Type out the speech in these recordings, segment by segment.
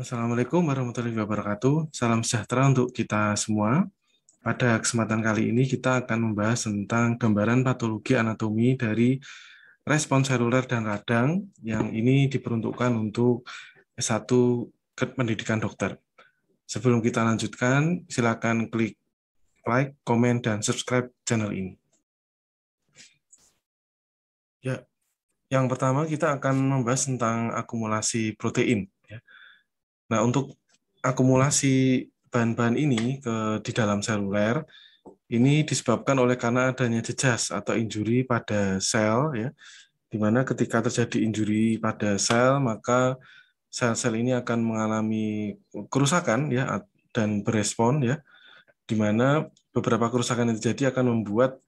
Assalamualaikum warahmatullahi wabarakatuh. Salam sejahtera untuk kita semua. Pada kesempatan kali ini kita akan membahas tentang gambaran patologi anatomi dari respons seluler dan radang yang ini diperuntukkan untuk S1 pendidikan dokter. Sebelum kita lanjutkan, silakan klik like, komen, dan subscribe channel ini. Ya, yang pertama kita akan membahas tentang akumulasi protein. Nah, untuk akumulasi bahan-bahan ini ke di dalam seluler ini disebabkan oleh karena adanya jejas atau injuri pada sel ya. Di mana ketika terjadi injuri pada sel maka sel-sel ini akan mengalami kerusakan ya dan berespon ya. Di mana beberapa kerusakan yang terjadi akan membuat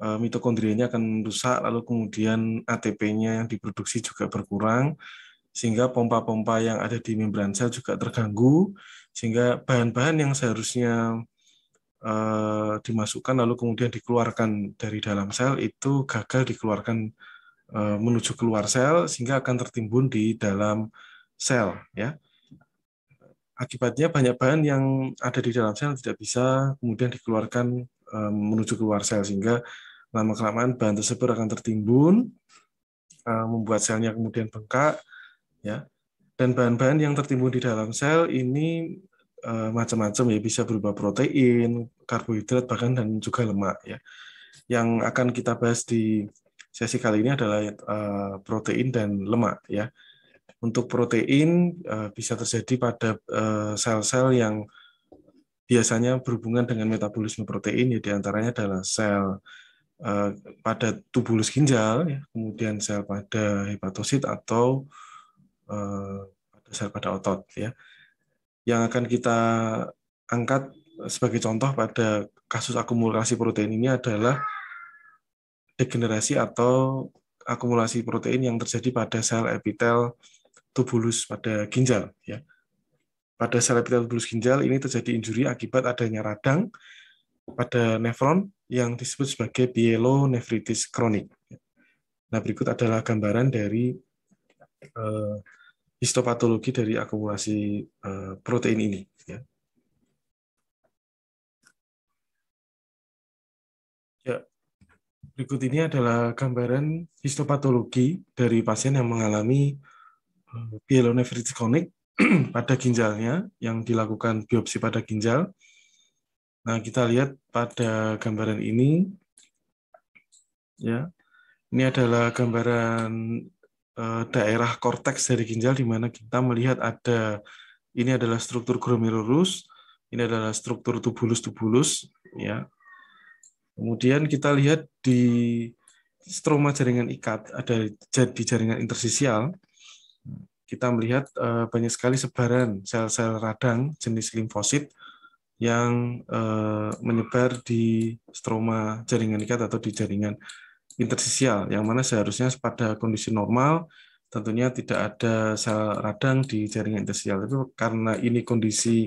uh, mitokondrianya akan rusak lalu kemudian ATP-nya yang diproduksi juga berkurang sehingga pompa-pompa yang ada di membran sel juga terganggu. Sehingga bahan-bahan yang seharusnya uh, dimasukkan lalu kemudian dikeluarkan dari dalam sel itu gagal dikeluarkan uh, menuju keluar sel sehingga akan tertimbun di dalam sel ya. Akibatnya banyak bahan yang ada di dalam sel tidak bisa kemudian dikeluarkan um, menuju keluar sel sehingga lama kelamaan bahan tersebut akan tertimbun uh, membuat selnya kemudian bengkak ya. Dan bahan-bahan yang tertimbun di dalam sel ini uh, macam-macam ya. Bisa berupa protein karbohidrat bahkan dan juga lemak ya. Yang akan kita bahas di sesi kali ini adalah uh, protein dan lemak ya. Untuk protein uh, bisa terjadi pada sel-sel yang biasanya berhubungan dengan metabolisme protein ya di antaranya adalah sel pada tubulus ginjal ya. Kemudian sel pada hepatosit atau pada sel pada otot ya. Yang akan kita angkat sebagai contoh pada kasus akumulasi protein ini adalah degenerasi atau akumulasi protein yang terjadi pada sel epitel tubulus pada ginjal ya. Pada sel epitel tubulus ginjal ini terjadi injuri akibat adanya radang pada nefron yang disebut sebagai pyelonefritis kronik. Nah, berikut adalah gambaran dari uh, histopatologi dari akumulasi uh, protein ini. Ya. ya, berikut ini adalah gambaran histopatologi dari pasien yang mengalami uh, pyelonefritis kronik pada ginjalnya yang dilakukan biopsi pada ginjal. Nah, kita lihat pada gambaran ini ya. Ini adalah gambaran Eh, daerah korteks dari ginjal di mana kita melihat ada ini adalah struktur glomerulus, ini adalah struktur tubulus-tubulus ya. Kemudian kita lihat di stroma jaringan ikat ada di jaringan intersisial kita melihat eh, banyak sekali sebaran sel-sel radang jenis limfosit yang eh, menyebar di stroma jaringan ikat atau di jaringan intersisial yang mana seharusnya pada kondisi normal tentunya tidak ada sel radang di jaringan intersisial itu karena ini kondisi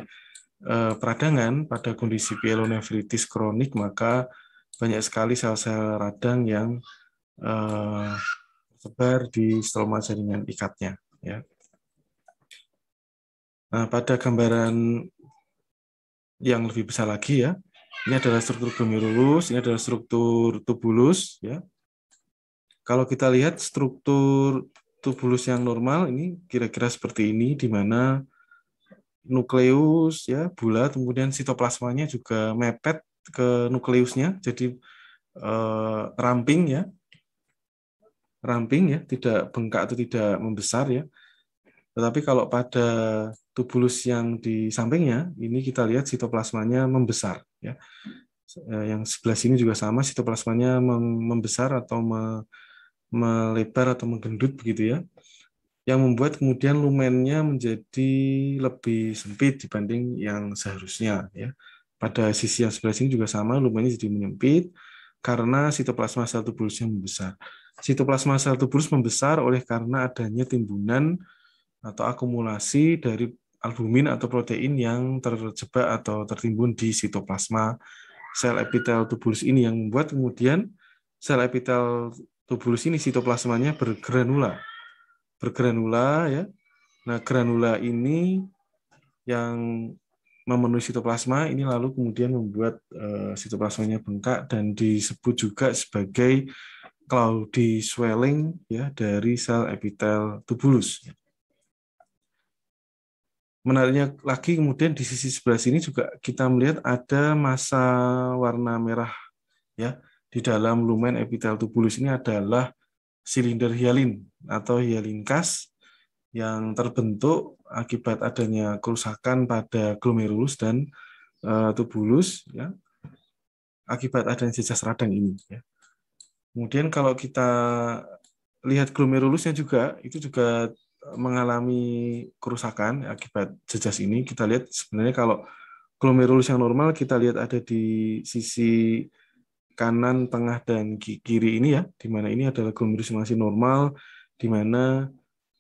eh, peradangan pada kondisi pyelonefritis kronik maka banyak sekali sel-sel radang yang eh, tersebar di stroma jaringan ikatnya ya. Nah, pada gambaran yang lebih besar lagi ya, ini adalah struktur glomerulus, ini adalah struktur tubulus ya. Kalau kita lihat struktur tubulus yang normal ini kira-kira seperti ini di mana nukleus ya bulat kemudian sitoplasmanya juga mepet ke nukleusnya jadi eh, ramping ya. Ramping ya tidak bengkak atau tidak membesar ya. Tetapi kalau pada tubulus yang di sampingnya ini kita lihat sitoplasmanya membesar ya. Eh, yang sebelah sini juga sama sitoplasmanya membesar atau melebar atau menggendut begitu ya yang membuat kemudian lumennya menjadi lebih sempit dibanding yang seharusnya ya. Pada sisi yang sebelah sini juga sama lumennya jadi menyempit karena sitoplasma sel tubulusnya membesar. Sitoplasma sel tubulus membesar oleh karena adanya timbunan atau akumulasi dari albumin atau protein yang terjebak atau tertimbun di sitoplasma sel epitel tubulus ini yang membuat kemudian sel epitel tubulus ini sitoplasmanya bergranula. Bergranula ya. Nah, granula ini yang memenuhi sitoplasma ini lalu kemudian membuat uh, sitoplasmanya bengkak dan disebut juga sebagai cloudy swelling ya dari sel epitel tubulus. Menariknya lagi kemudian di sisi sebelah sini juga kita melihat ada masa warna merah ya di dalam lumen epitel tubulus ini adalah silinder hialin atau hialin kas yang terbentuk akibat adanya kerusakan pada glomerulus dan uh, tubulus ya akibat adanya jejas radang ini ya. Kemudian kalau kita lihat glomerulusnya juga itu juga mengalami kerusakan akibat jejas ini. Kita lihat sebenarnya kalau glomerulus yang normal kita lihat ada di sisi kanan, tengah dan kiri ini ya, di mana ini adalah glomerulus masih normal, di mana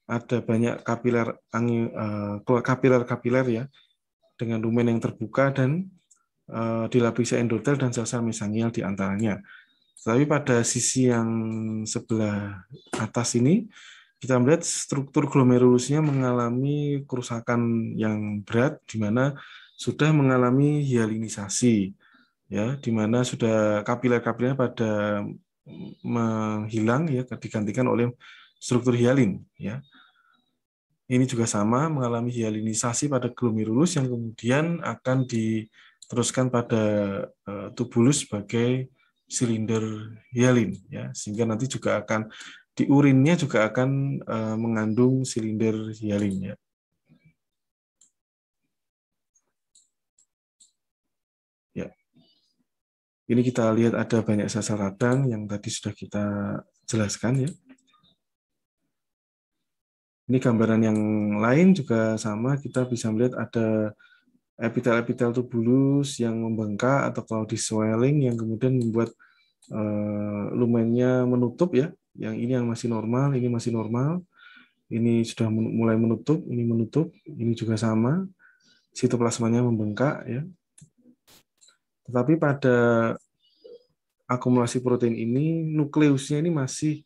ada banyak kapiler angin uh, kapiler-kapiler ya dengan lumen yang terbuka dan uh, dilapisi endotel dan sel-sel mesangial di antaranya. Tapi pada sisi yang sebelah atas ini kita melihat struktur glomerulusnya mengalami kerusakan yang berat di mana sudah mengalami hialinisasi ya di mana sudah kapiler-kapilernya pada menghilang ya digantikan oleh struktur hialin ya ini juga sama mengalami hialinisasi pada glomerulus yang kemudian akan diteruskan pada uh, tubulus sebagai silinder hialin ya sehingga nanti juga akan di urinnya juga akan uh, mengandung silinder hialin. Ya. Ini kita lihat ada banyak radang yang tadi sudah kita jelaskan ya. Ini gambaran yang lain juga sama, kita bisa melihat ada epitel-epitel tubulus yang membengkak atau cloudy swelling yang kemudian membuat uh, lumennya menutup ya. Yang ini yang masih normal, ini masih normal. Ini sudah mulai menutup, ini menutup, ini juga sama. Sitoplasmanya membengkak ya. Tetapi pada akumulasi protein ini nukleusnya ini masih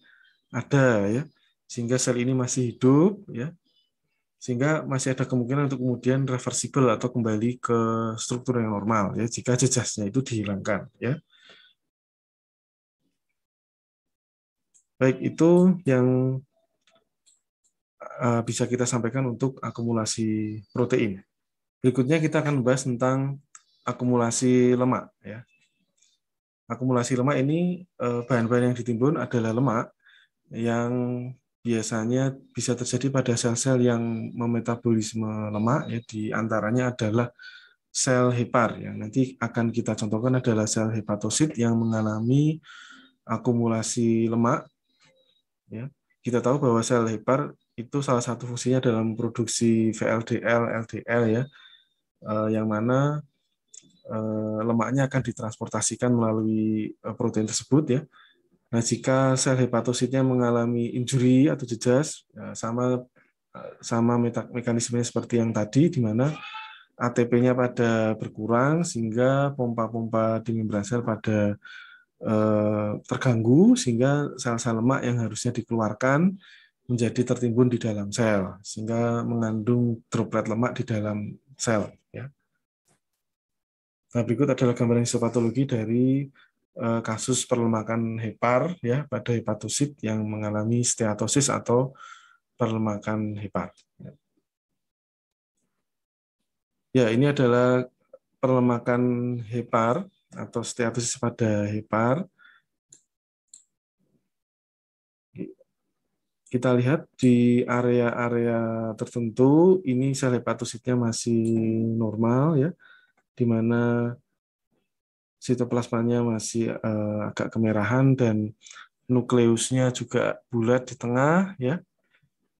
ada ya. Sehingga sel ini masih hidup ya. Sehingga masih ada kemungkinan untuk kemudian reversible atau kembali ke struktur yang normal ya jika jejasnya itu dihilangkan ya. Baik itu yang uh, bisa kita sampaikan untuk akumulasi protein. Berikutnya kita akan membahas tentang akumulasi lemak ya. Akumulasi lemak ini uh, bahan-bahan yang ditimbun adalah lemak yang biasanya bisa terjadi pada sel-sel yang memetabolisme lemak ya. Di antaranya adalah sel hepar yang nanti akan kita contohkan adalah sel hepatosit yang mengalami akumulasi lemak ya. Kita tahu bahwa sel hepar itu salah satu fungsinya dalam produksi VLDL LDL ya. Eh, yang mana eh, lemaknya akan ditransportasikan melalui eh, protein tersebut ya Nah, jika sel hepatositnya mengalami injury atau jejas, ya sama sama mekanismenya seperti yang tadi, di mana ATP-nya pada berkurang sehingga pompa-pompa di membran sel pada eh, terganggu sehingga sel-sel lemak yang harusnya dikeluarkan menjadi tertimbun di dalam sel sehingga mengandung droplet lemak di dalam sel. Nah, berikut adalah gambaran histopatologi dari Eh, kasus perlemakan hepar ya pada hepatosit yang mengalami steatosis atau perlemakan hepar. Ya, ini adalah perlemakan hepar atau steatosis pada hepar. Kita lihat di area-area tertentu ini sel hepatositnya masih normal ya, di mana sitoplasmanya masih uh, agak kemerahan dan nukleusnya juga bulat di tengah ya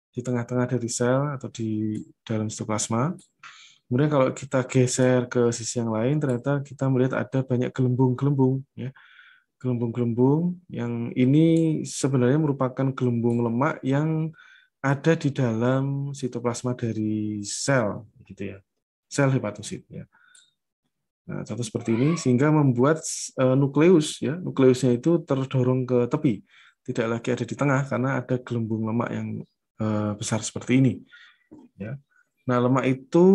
di tengah-tengah dari sel atau di dalam sitoplasma. Kemudian kalau kita geser ke sisi yang lain ternyata kita melihat ada banyak gelembung-gelembung ya. Gelembung-gelembung yang ini sebenarnya merupakan gelembung lemak yang ada di dalam sitoplasma dari sel gitu ya. Sel hepatosit ya. Nah, contoh seperti ini sehingga membuat uh, nukleus ya, nukleusnya itu terdorong ke tepi, tidak lagi ada di tengah karena ada gelembung lemak yang uh, besar seperti ini. Ya. Nah, lemak itu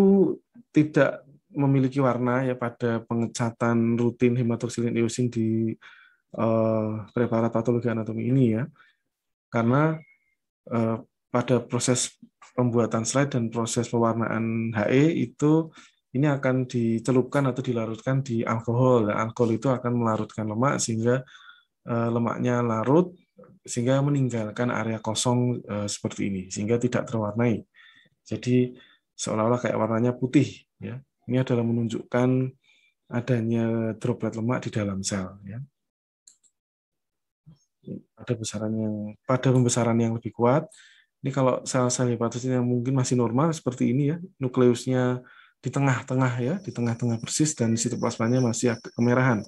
tidak memiliki warna ya pada pengecatan rutin hematoksilin eosin di uh, preparat patologi anatomi ini ya. Karena uh, pada proses pembuatan slide dan proses pewarnaan HE itu ini akan dicelupkan atau dilarutkan di alkohol. Dan alkohol itu akan melarutkan lemak sehingga uh, lemaknya larut sehingga meninggalkan area kosong uh, seperti ini sehingga tidak terwarnai. Jadi seolah-olah kayak warnanya putih ya ini adalah menunjukkan adanya droplet lemak di dalam sel. Ya. Ada besaran yang pada pembesaran yang lebih kuat. Ini kalau sel-sel hepatosit yang mungkin masih normal seperti ini ya, nukleusnya di tengah-tengah ya, di tengah-tengah persis dan sitoplasmanya masih agak kemerahan.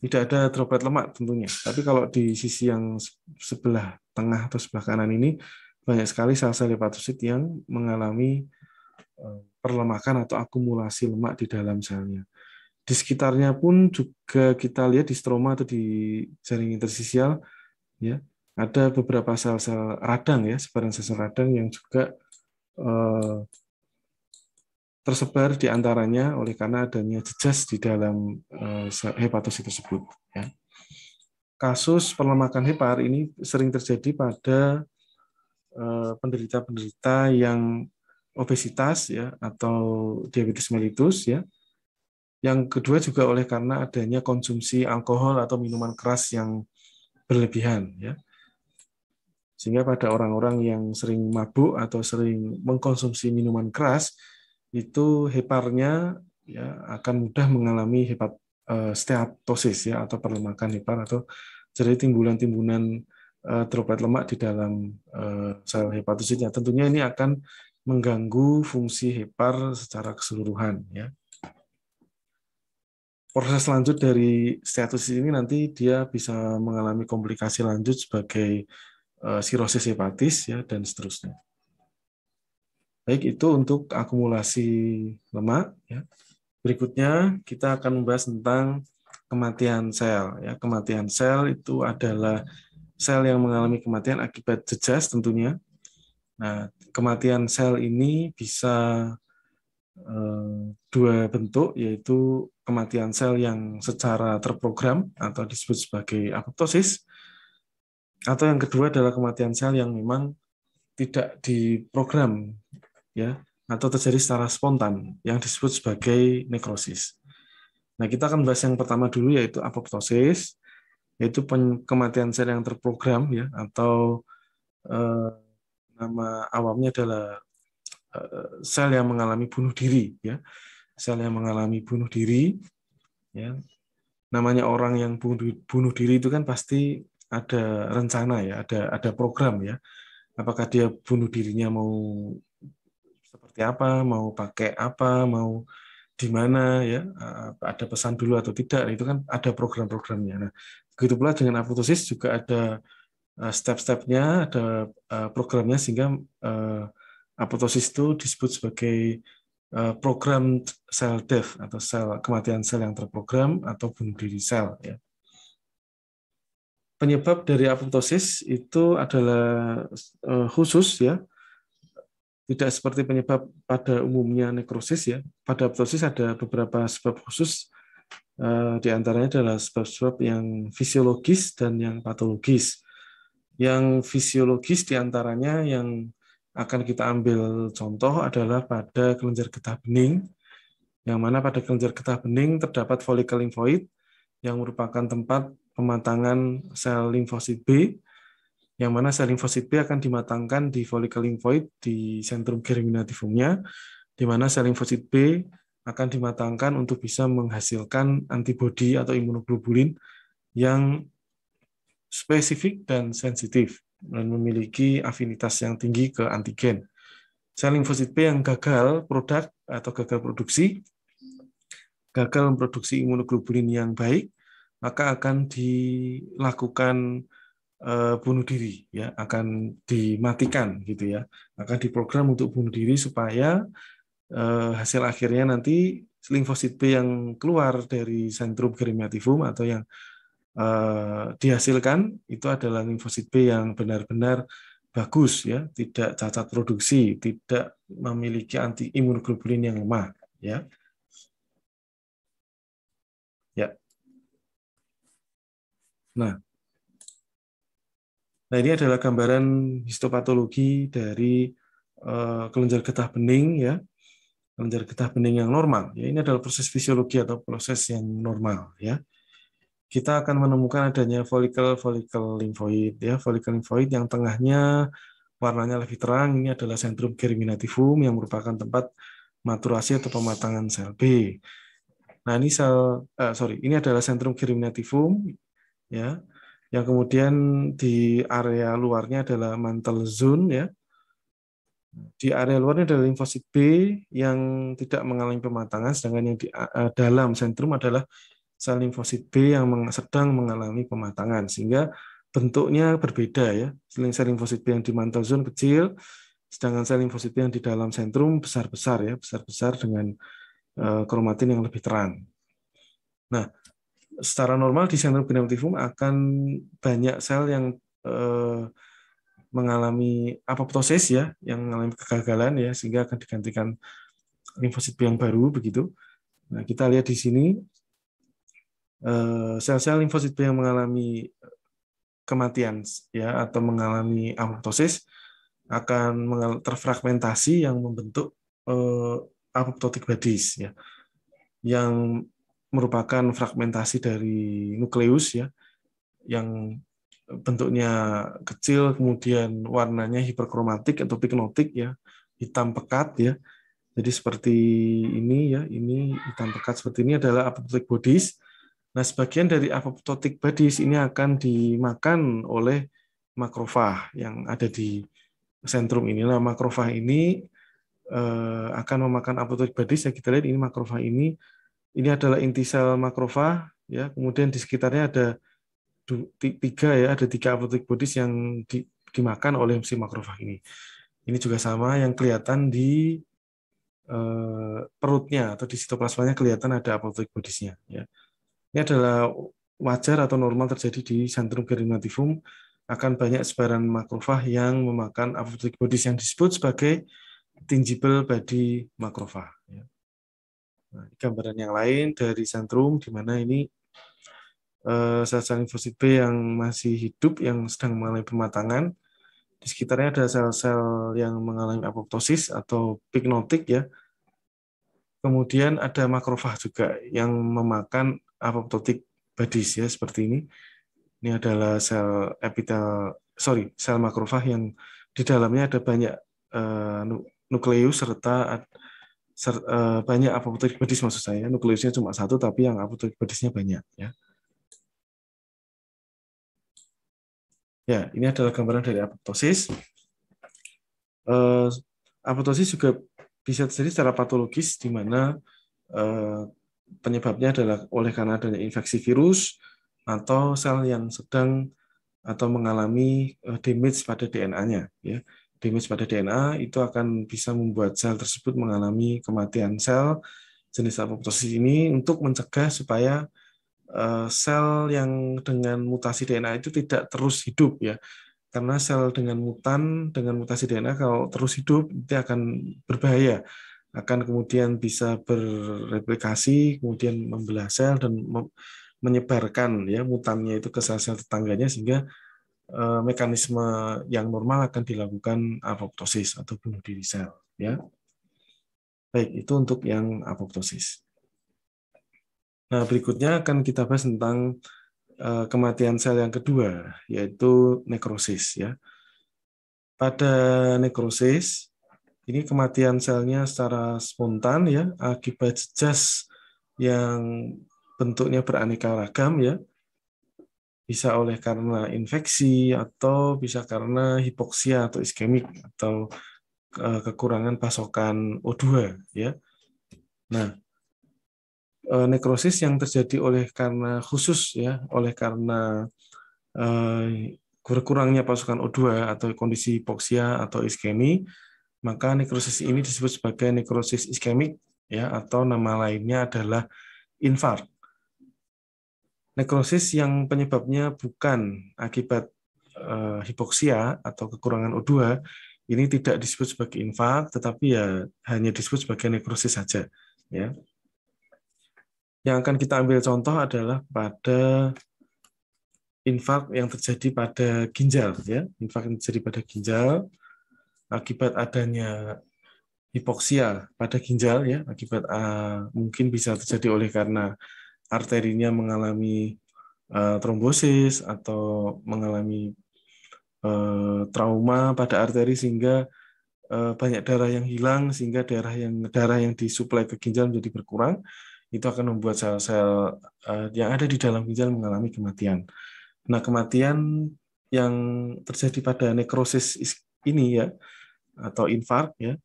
Tidak ada droplet lemak tentunya. Tapi kalau di sisi yang sebelah tengah atau sebelah kanan ini banyak sekali sel-sel hepatosit yang mengalami eh, perlemakan atau akumulasi lemak di dalam selnya. Di sekitarnya pun juga kita lihat di stroma atau di jaring intersisial ya ada beberapa sel-sel radang ya sebaran sel-sel radang yang juga eh, tersebar di antaranya oleh karena adanya jejas di dalam eh, hepatosit tersebut ya. Kasus perlemakan hepar ini sering terjadi pada eh, penderita-penderita yang obesitas ya atau diabetes mellitus ya. Yang kedua juga oleh karena adanya konsumsi alkohol atau minuman keras yang berlebihan ya. Sehingga pada orang-orang yang sering mabuk atau sering mengkonsumsi minuman keras itu heparnya ya akan mudah mengalami hepat uh, steatosis ya atau perlemakan hepar atau jadi timbulan-timbulan uh, droplet lemak di dalam uh, sel hepatositnya. Tentunya ini akan mengganggu fungsi hepar secara keseluruhan ya. Proses lanjut dari status ini nanti dia bisa mengalami komplikasi lanjut sebagai uh, sirosis hepatis ya dan seterusnya. Baik itu untuk akumulasi lemak ya. Berikutnya kita akan membahas tentang kematian sel ya. Kematian sel itu adalah sel yang mengalami kematian akibat jejas tentunya Nah, kematian sel ini bisa eh, dua bentuk, yaitu kematian sel yang secara terprogram atau disebut sebagai apoptosis, atau yang kedua adalah kematian sel yang memang tidak diprogram, ya, atau terjadi secara spontan, yang disebut sebagai nekrosis. Nah, kita akan bahas yang pertama dulu, yaitu apoptosis, yaitu kematian sel yang terprogram, ya, atau eh, nama awamnya adalah eh, sel yang mengalami bunuh diri ya. Sel yang mengalami bunuh diri ya. Namanya orang yang bunuh, bunuh diri itu kan pasti ada rencana ya ada ada program ya. Apakah dia bunuh dirinya mau seperti apa mau pakai apa mau di mana ya ada pesan dulu atau tidak itu kan ada program-programnya nah begitu pula dengan apoptosis juga ada Eh, step-stepnya, ada eh, programnya sehingga eh, apoptosis itu disebut sebagai program sel death atau sel kematian sel yang terprogram atau bunuh diri sel. Ya. Penyebab dari apoptosis itu adalah khusus ya, tidak seperti penyebab pada umumnya nekrosis ya. Pada apoptosis ada beberapa sebab khusus di antaranya adalah sebab-sebab yang fisiologis dan yang patologis. Yang fisiologis di antaranya yang akan kita ambil contoh adalah pada kelenjar getah bening, yang mana pada kelenjar getah bening terdapat folikel limfoid yang merupakan tempat pematangan sel limfosit B, yang mana sel limfosit B akan dimatangkan di folikel limfoid di sentrum germinativumnya, di mana sel limfosit B akan dimatangkan untuk bisa menghasilkan antibodi atau imunoglobulin yang spesifik dan sensitif dan memiliki afinitas yang tinggi ke antigen. Sel limfosit B yang gagal produk atau gagal produksi, gagal memproduksi imunoglobulin yang baik, maka akan dilakukan uh, bunuh diri, ya, akan dimatikan gitu ya, akan diprogram untuk bunuh diri supaya uh, hasil akhirnya nanti limfosit B yang keluar dari sentrum germinativum atau yang Eh, dihasilkan itu adalah limfosit B yang benar-benar bagus ya, tidak cacat produksi, tidak memiliki anti imunoglobulin yang lemah ya. Ya. Nah, Nah, ini adalah gambaran histopatologi dari uh, kelenjar getah bening ya. Kelenjar getah bening yang normal. Ya, ini adalah proses fisiologi atau proses yang normal ya. Kita akan menemukan adanya folikel-folikel limfoid ya, folikel limfoid yang tengahnya warnanya lebih terang ini adalah sentrum germinativum yang merupakan tempat maturasi atau pematangan sel B. Nah, ini sel uh, sorry, ini adalah sentrum germinativum ya yang kemudian di area luarnya adalah mantle zone ya. Di area luarnya adalah limfosit B yang tidak mengalami pematangan, sedangkan yang di dalam sentrum adalah sel limfosit B yang sedang mengalami pematangan, sehingga bentuknya berbeda ya. Sel limfosit B yang di mantle zone kecil, sedangkan sel limfosit B yang di dalam sentrum besar-besar ya, besar-besar dengan kromatin yang lebih terang. Nah, secara normal di sentrum genematifum akan banyak sel yang eh, mengalami apoptosis ya, yang mengalami kegagalan ya, sehingga akan digantikan limfosit B yang baru begitu. Nah, kita lihat di sini eh, sel-sel limfosit B yang mengalami kematian ya atau mengalami apoptosis akan terfragmentasi yang membentuk eh, apoptotic bodies ya yang merupakan fragmentasi dari nukleus ya yang bentuknya kecil kemudian warnanya hiperkromatik atau piknotik ya hitam pekat ya. Jadi seperti ini ya ini hitam pekat seperti ini adalah apoptotic bodies. Nah sebagian dari apoptotic bodies ini akan dimakan oleh makrofag yang ada di sentrum ini. Nah makrofag ini eh, akan memakan apoptotic bodies. Ya kita lihat ini makrofag ini ini adalah inti sel makrofag, ya. Kemudian di sekitarnya ada tiga ya, ada tiga apoptotic bodies yang di, dimakan oleh si makrofag ini. Ini juga sama yang kelihatan di eh, perutnya atau di sitoplasmanya kelihatan ada apoptotic bodies-nya. Ya. Ini adalah wajar atau normal terjadi di sentrum germinativum akan banyak sebaran makrofag yang memakan apoptotic bodies yang disebut sebagai tingible body makrofag. Ya. Nah, gambaran yang lain dari sentrum di mana ini eh, sel-sel limfosit B yang masih hidup yang sedang mengalami pematangan. Di sekitarnya ada sel-sel yang mengalami apoptosis atau piknotik ya. Kemudian ada makrofag juga yang memakan apoptotic bodies ya seperti ini. Ini adalah sel epitel sorry sel makrofag yang di dalamnya ada banyak uh, nukleus serta Eh, banyak apoptotic bodies maksud saya. Nukleusnya cuma satu tapi yang apoptotic bodiesnya banyak ya. Ya ini adalah gambaran dari apoptosis. Uh, apoptosis juga bisa terjadi secara patologis di mana uh, penyebabnya adalah oleh karena adanya infeksi virus atau sel yang sedang atau mengalami damage pada DNA-nya ya damage pada DNA itu akan bisa membuat sel tersebut mengalami kematian. Sel jenis apoptosis ini untuk mencegah supaya eh, sel yang dengan mutasi DNA itu tidak terus hidup ya. Karena sel dengan mutan dengan mutasi DNA kalau terus hidup itu akan berbahaya. Akan kemudian bisa bereplikasi kemudian membelah sel dan menyebarkan ya mutannya itu ke sel-sel tetangganya sehingga Eh, mekanisme yang normal akan dilakukan apoptosis atau bunuh diri sel ya. Baik itu untuk yang apoptosis. Nah berikutnya akan kita bahas tentang eh, kematian sel yang kedua yaitu nekrosis ya. Pada nekrosis ini kematian selnya secara spontan ya akibat jas yang bentuknya beraneka ragam ya bisa oleh karena infeksi atau bisa karena hipoksia atau iskemik atau eh, kekurangan pasokan O2 ya. Nah, eh, nekrosis yang terjadi oleh karena khusus ya, oleh karena eh, kurangnya pasokan O2 atau kondisi hipoksia atau iskemi, maka nekrosis ini disebut sebagai nekrosis iskemik ya atau nama lainnya adalah infark nekrosis yang penyebabnya bukan akibat uh, hipoksia atau kekurangan O2 ini tidak disebut sebagai infak, tetapi ya hanya disebut sebagai nekrosis saja. Ya. Yang akan kita ambil contoh adalah pada infak yang terjadi pada ginjal, ya, infak yang terjadi pada ginjal akibat adanya hipoksia pada ginjal, ya, akibat uh, mungkin bisa terjadi oleh karena arterinya mengalami uh, trombosis atau mengalami Eh, trauma pada arteri sehingga eh, banyak darah yang hilang sehingga darah yang darah yang disuplai ke ginjal menjadi berkurang itu akan membuat sel-sel eh, yang ada di dalam ginjal mengalami kematian. Nah, kematian yang terjadi pada nekrosis ini ya atau infark ya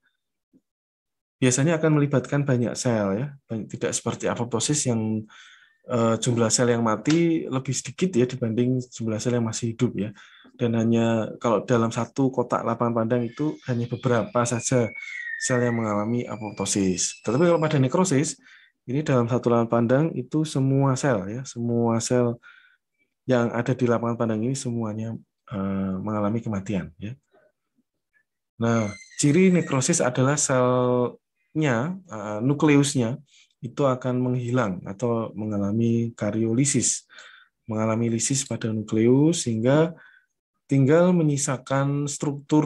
biasanya akan melibatkan banyak sel ya, tidak seperti apoptosis yang jumlah sel yang mati lebih sedikit ya dibanding jumlah sel yang masih hidup ya dan hanya kalau dalam satu kotak lapangan pandang itu hanya beberapa saja sel yang mengalami apoptosis. Tetapi kalau pada nekrosis ini dalam satu lapangan pandang itu semua sel ya, semua sel yang ada di lapangan pandang ini semuanya uh, mengalami kematian ya. Nah, ciri nekrosis adalah selnya, uh, nukleusnya itu akan menghilang atau mengalami kariolisis, mengalami lisis pada nukleus sehingga tinggal menyisakan struktur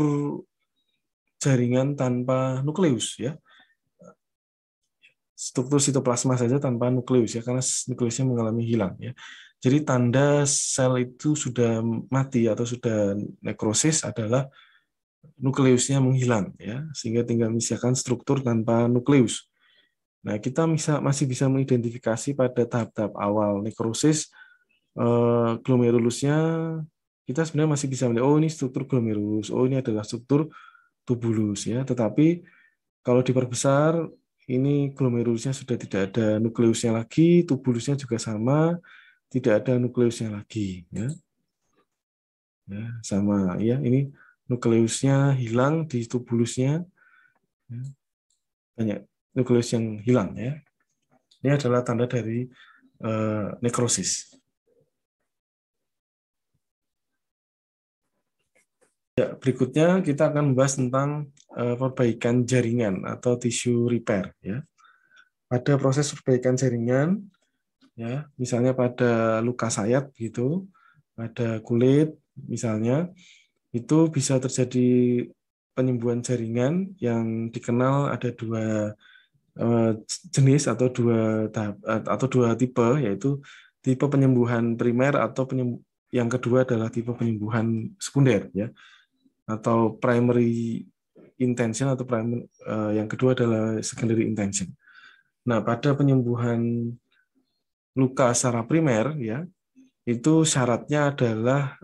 jaringan tanpa nukleus ya. Struktur sitoplasma saja tanpa nukleus ya karena nukleusnya mengalami hilang ya. Jadi tanda sel itu sudah mati atau sudah nekrosis adalah nukleusnya menghilang ya sehingga tinggal menyisakan struktur tanpa nukleus nah kita bisa masih bisa mengidentifikasi pada tahap-tahap awal nekrosis eh, glomerulusnya kita sebenarnya masih bisa melihat oh ini struktur glomerulus, oh ini adalah struktur tubulus ya. Tetapi kalau diperbesar ini glomerulusnya sudah tidak ada nukleusnya lagi, tubulusnya juga sama, tidak ada nukleusnya lagi ya. Ya, sama ya. Ini nukleusnya hilang di tubulusnya. Ya. Banyak nukleus yang hilang ya. Ini adalah tanda dari uh, nekrosis. Ya, berikutnya kita akan membahas tentang uh, perbaikan jaringan atau tissue repair ya. Pada proses perbaikan jaringan ya, misalnya pada luka sayat gitu, pada kulit misalnya itu bisa terjadi penyembuhan jaringan yang dikenal ada dua jenis atau dua tahap atau dua tipe yaitu tipe penyembuhan primer atau penyembuh, yang kedua adalah tipe penyembuhan sekunder ya atau primary intention atau primary, uh, yang kedua adalah secondary intention. Nah, pada penyembuhan luka secara primer ya, itu syaratnya adalah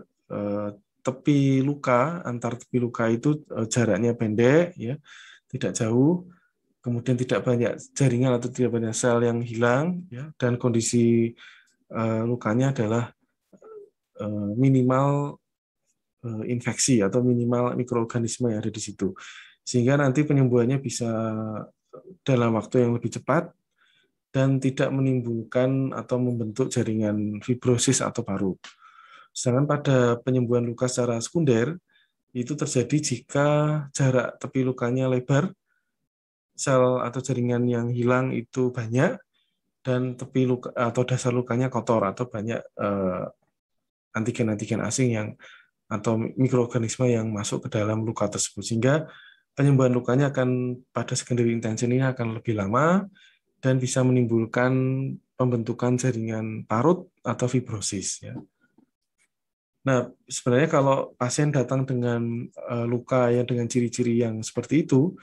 tepi luka antar tepi luka itu jaraknya pendek ya, tidak jauh, kemudian tidak banyak jaringan atau tidak banyak sel yang hilang ya, dan kondisi uh, lukanya adalah uh, minimal Eh, infeksi atau minimal mikroorganisme yang ada di situ. Sehingga nanti penyembuhannya bisa dalam waktu yang lebih cepat dan tidak menimbulkan atau membentuk jaringan fibrosis atau paru. Sedangkan pada penyembuhan luka secara sekunder itu terjadi jika jarak tepi lukanya lebar, sel atau jaringan yang hilang itu banyak, dan tepi luka atau dasar lukanya kotor atau banyak eh, antigen-antigen asing yang atau mikroorganisme yang masuk ke dalam luka tersebut sehingga penyembuhan lukanya akan pada secondary intention ini akan lebih lama dan bisa menimbulkan pembentukan jaringan parut atau fibrosis ya. Nah, sebenarnya kalau pasien datang dengan uh, luka yang dengan ciri-ciri yang seperti itu,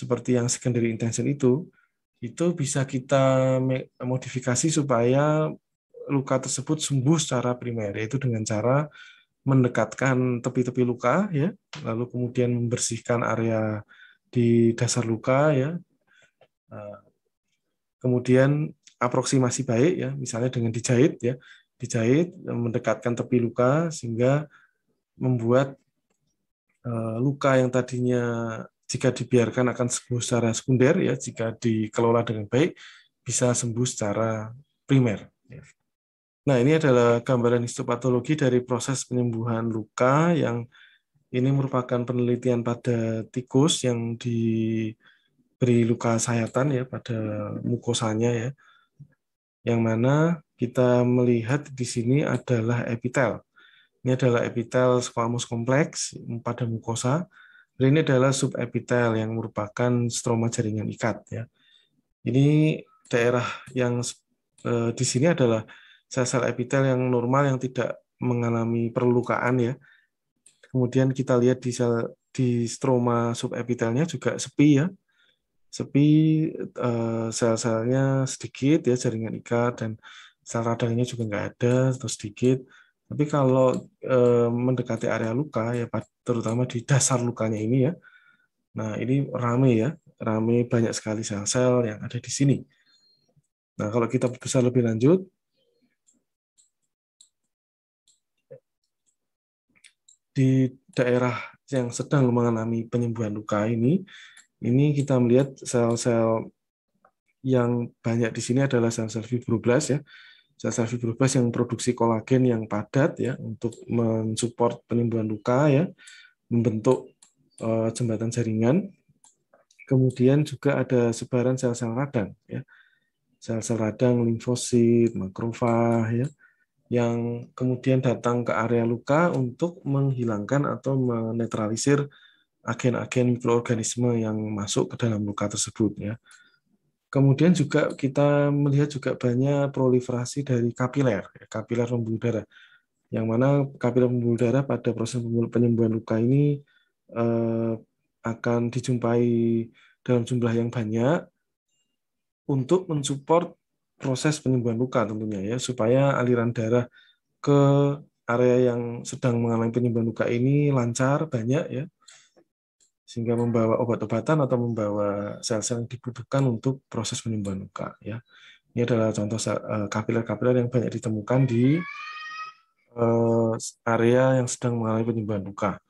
seperti yang secondary intention itu, itu bisa kita modifikasi supaya luka tersebut sembuh secara primer, yaitu dengan cara mendekatkan tepi-tepi luka ya, lalu kemudian membersihkan area di dasar luka ya. Eh, kemudian aproksimasi baik ya, misalnya dengan dijahit ya, dijahit mendekatkan tepi luka sehingga membuat eh, luka yang tadinya jika dibiarkan akan sembuh secara sekunder ya, jika dikelola dengan baik bisa sembuh secara primer. Nah, ini adalah gambaran histopatologi dari proses penyembuhan luka yang ini merupakan penelitian pada tikus yang diberi luka sayatan ya pada mukosanya ya. Yang mana kita melihat di sini adalah epitel. Ini adalah epitel squamous kompleks pada mukosa. Ini adalah subepitel yang merupakan stroma jaringan ikat ya. Ini daerah yang eh, di sini adalah sel-sel epitel yang normal yang tidak mengalami perlukaan ya. Kemudian kita lihat di sel di stroma subepitelnya juga sepi ya. Sepi eh, sel-selnya sedikit ya jaringan ikat dan sel radangnya juga nggak ada atau sedikit. Tapi kalau eh, mendekati area luka ya terutama di dasar lukanya ini ya. Nah, ini rame ya, rame banyak sekali sel-sel yang ada di sini. Nah, kalau kita bisa lebih lanjut, di daerah yang sedang mengalami penyembuhan luka ini, ini kita melihat sel-sel yang banyak di sini adalah sel-sel fibroblas ya. Sel-sel fibroblas yang produksi kolagen yang padat ya untuk mensupport penyembuhan luka ya, membentuk eh, jembatan jaringan. Kemudian juga ada sebaran sel-sel radang ya. Sel-sel radang, limfosit, makrofag ya yang kemudian datang ke area luka untuk menghilangkan atau menetralisir agen-agen mikroorganisme yang masuk ke dalam luka tersebut ya. Kemudian juga kita melihat juga banyak proliferasi dari kapiler, ya, kapiler pembuluh darah. Yang mana kapiler pembuluh darah pada proses penyembuhan luka ini eh, akan dijumpai dalam jumlah yang banyak untuk mensupport proses penyembuhan luka tentunya ya supaya aliran darah ke area yang sedang mengalami penyembuhan luka ini lancar banyak ya sehingga membawa obat-obatan atau membawa sel-sel yang dibutuhkan untuk proses penyembuhan luka ya. Ini adalah contoh eh, kapiler-kapiler yang banyak ditemukan di eh, area yang sedang mengalami penyembuhan luka.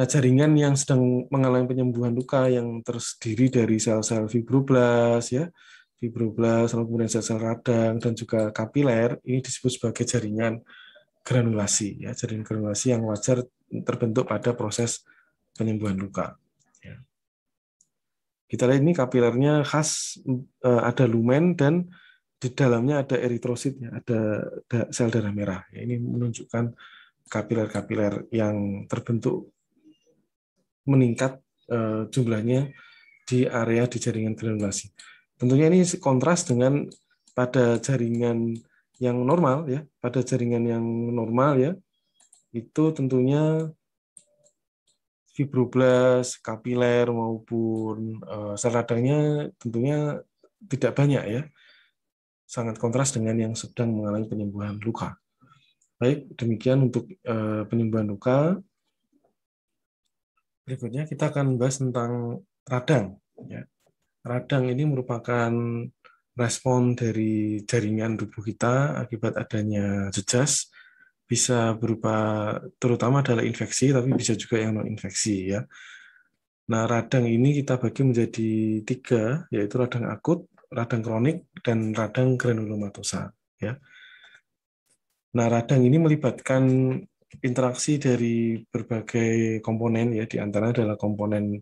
Nah, jaringan yang sedang mengalami penyembuhan luka yang terdiri dari sel-sel fibroblas ya, fibroblas, lalu kemudian sel-sel radang dan juga kapiler ini disebut sebagai jaringan granulasi ya, jaringan granulasi yang wajar terbentuk pada proses penyembuhan luka. Ya. Kita lihat ini kapilernya khas eh, ada lumen dan di dalamnya ada eritrosit, ya, ada sel darah merah. Ya, ini menunjukkan kapiler-kapiler yang terbentuk meningkat eh, jumlahnya di area di jaringan granulasi. Tentunya ini kontras dengan pada jaringan yang normal ya, pada jaringan yang normal ya, itu tentunya fibroblas, kapiler maupun uh, sel radangnya tentunya tidak banyak ya. Sangat kontras dengan yang sedang mengalami penyembuhan luka. Baik, demikian untuk uh, penyembuhan luka. Berikutnya kita akan membahas tentang radang ya radang ini merupakan respon dari jaringan tubuh kita akibat adanya jejas bisa berupa terutama adalah infeksi tapi bisa juga yang non infeksi ya. Nah, radang ini kita bagi menjadi tiga yaitu radang akut, radang kronik dan radang granulomatosa ya. Nah, radang ini melibatkan interaksi dari berbagai komponen ya di antara adalah komponen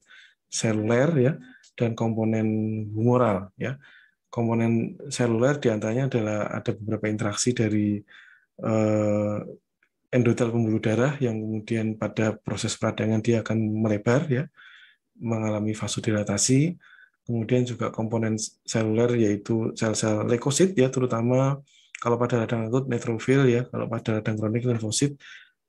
seluler ya dan komponen humoral ya. Komponen seluler di antaranya adalah ada beberapa interaksi dari endotel pembuluh darah yang kemudian pada proses peradangan dia akan melebar ya, mengalami vasodilatasi. Kemudian juga komponen seluler yaitu sel-sel leukosit ya terutama kalau pada radang akut neutrofil ya, kalau pada radang kronik limfosit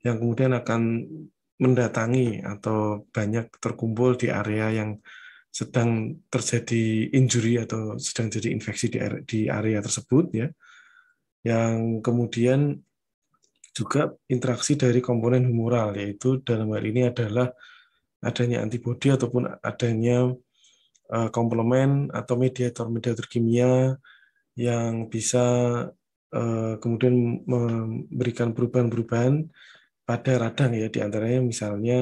yang kemudian akan mendatangi atau banyak terkumpul di area yang sedang terjadi injury atau sedang jadi infeksi di area, di area tersebut ya yang kemudian juga interaksi dari komponen humoral yaitu dalam hal ini adalah adanya antibodi ataupun adanya uh, komplemen atau mediator-mediator kimia yang bisa uh, kemudian memberikan perubahan-perubahan pada radang ya di antaranya misalnya